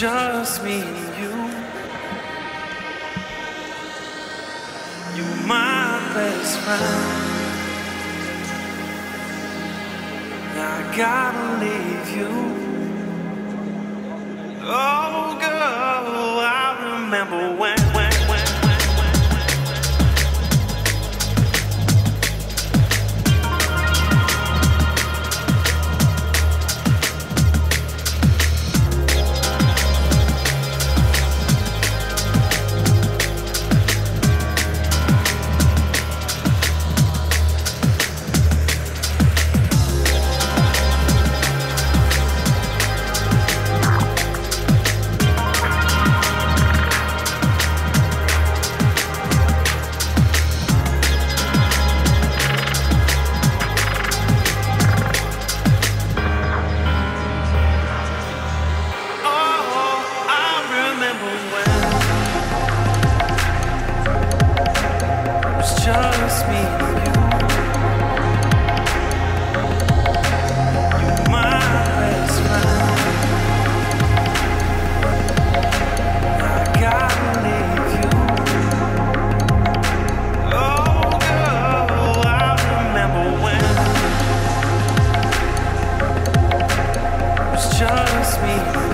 just me and you. You're my best friend. I gotta leave you. Oh, girl, I remember when. me.